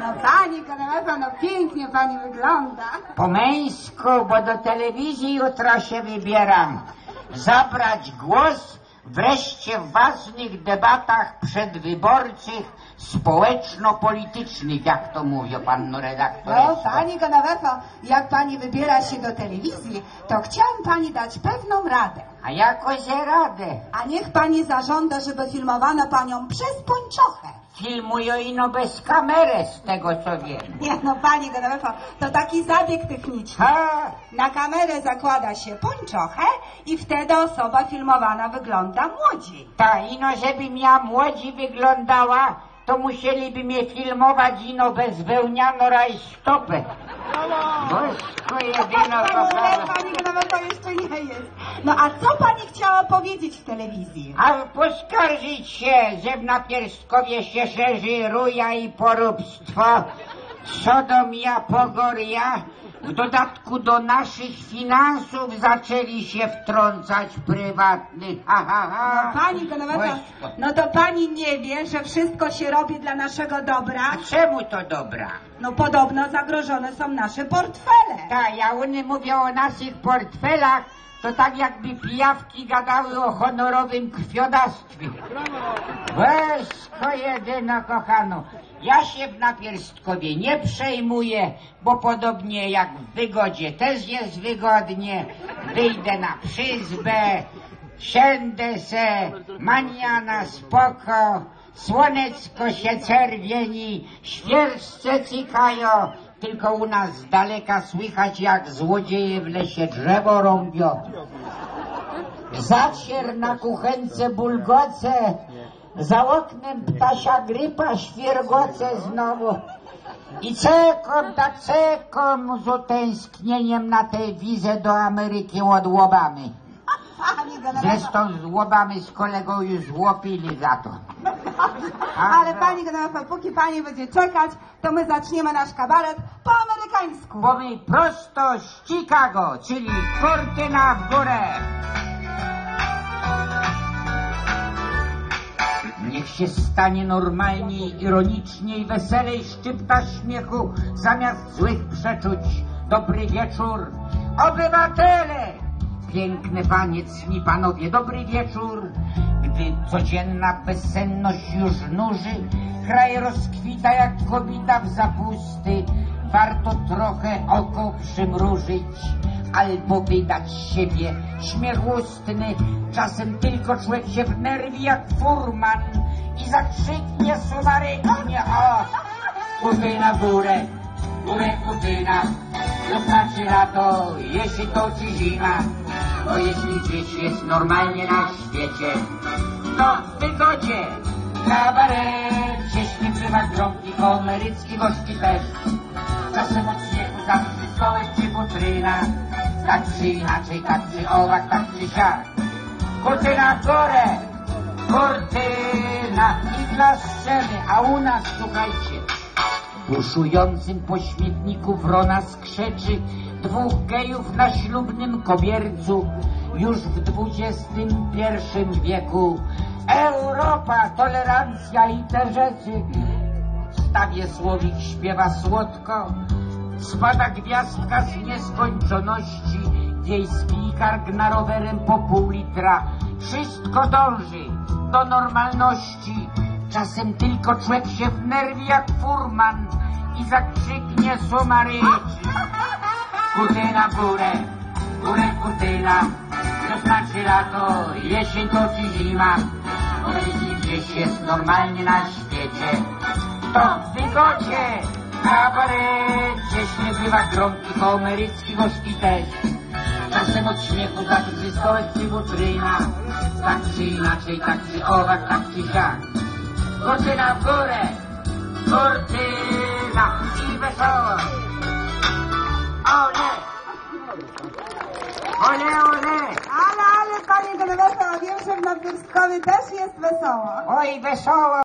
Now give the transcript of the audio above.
No pani Genewefa, no pięknie pani wygląda. Po męsku, bo do telewizji jutro się wybieram. Zabrać głos wreszcie w ważnych debatach przedwyborczych społeczno-politycznych, jak to mówią panno redaktor. No pani Genewefa, jak pani wybiera się do telewizji, to chciałam pani dać pewną radę. A jakoś radę. A niech pani zażąda, żeby filmowano panią przez pończochę. Filmują ino bez kamery, z tego co wiem. Nie no pani Genewefa, to taki zabieg techniczny. Ha! Na kamerę zakłada się pończochę i wtedy osoba filmowana wygląda młodziej. Ta ino, żeby ja młodzi wyglądała, to musieliby mnie filmować ino bez wełniano rajstopek. Bosko jedyno Ale kochana. pani Genewefa jeszcze nie jest. No a co pani chciała powiedzieć w telewizji? A poskarżyć się, że w Napierstkowie się szerzy ruja i poróbstwo, sodomia, pogoria, w dodatku do naszych finansów zaczęli się wtrącać prywatnych. Ha, ha, ha. No pani Genewefa, Bosko. no to pani nie wie, że wszystko się robi dla naszego dobra? A czemu to dobra? No podobno zagrożone są nasze portfele. Tak, ja one mówią o naszych portfelach, to tak jakby pijawki gadały o honorowym krwiodawstwie. Weźko jedyno, kochano. Ja się w Napierstkowie nie przejmuję, bo podobnie jak w Wygodzie też jest wygodnie. Wyjdę na przyzbę, siędę se, maniana spoko, słonecko się czerwieni, świerszcze cykają, tylko u nas z daleka słychać jak złodzieje w lesie drzewo rąbią. Zacier na kuchence bulgoce, za oknem ptasia grypa świergoce znowu. I czekam, tak czekam z utęsknieniem na tę wizę do Ameryki od Łobamy. Zresztą z Łobamy z kolegą już złopili za to. ale pani Genewefa, póki pani będzie czekać, to my zaczniemy nasz kabaret po amerykańsku. Bo my prosto z Chicago, czyli kurtyna w górę. Niech się stanie normalniej, ironiczniej, weselej, szczypta śmiechu, zamiast złych przeczuć. Dobry wieczór, obywatele! Piękne panie, cni panowie, dobry wieczór. Gdy codzienna bezsenność już nuży, kraj rozkwita jak kobita w zapusty, warto trochę oko przymrużyć albo wydać siebie. Śmiech ustny. Czasem tylko człowiek się wnerwi jak furman i zakrzyknie sumarycznie o kutyna w górę, górę kutyna, to znaczy lato, jeśli to ci zima, bo jeśli gdzieś jest normalnie na świecie, to w wygodzie, kabarecie śpiewa gromki, komerycki gości też. Czasem od śmiechu zawsze stołek czy futryna, tak czy inaczej, tak czy owak, tak czy siak. Kurtyna w górę, kurtyna i dla sceny, a u nas, słuchajcie, buszującym po śmietniku wrona skrzeczy dwóch gejów na ślubnym kobiercu już w XXI wieku. Europa, tolerancja i te rzeczy. Stawie słowik śpiewa słodko, spada gwiazdka z nieskończoności, wiejski ikarg na rowerem po pół litra. Wszystko dąży do normalności. Czasem tylko człowiek się wnerwi jak furman i zakrzyknie sumarycznie. Kurtyna w górę, górę kurtyna, to znaczy lato, jesień to ci zima. Jeśli gdzieś jest normalnie na świecie, to w wygodzie, w śpiewa gromki komerycki gości też. Czasem od śmiechu zacznie stołek czy futryna, tak czy inaczej, tak czy owak, tak czy siak. Kurtyna w górę, kurtyna i wesoło. Ole! Ole, ole! Ale, ale, panie Genewefa, wiem, że w Nadwyrskowie też jest wesoło. Oj, wesoło!